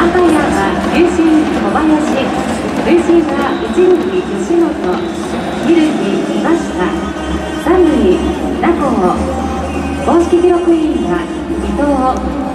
は球審小林塁審は一塁吉本二塁岩下三塁名古屋公式記録委員は伊藤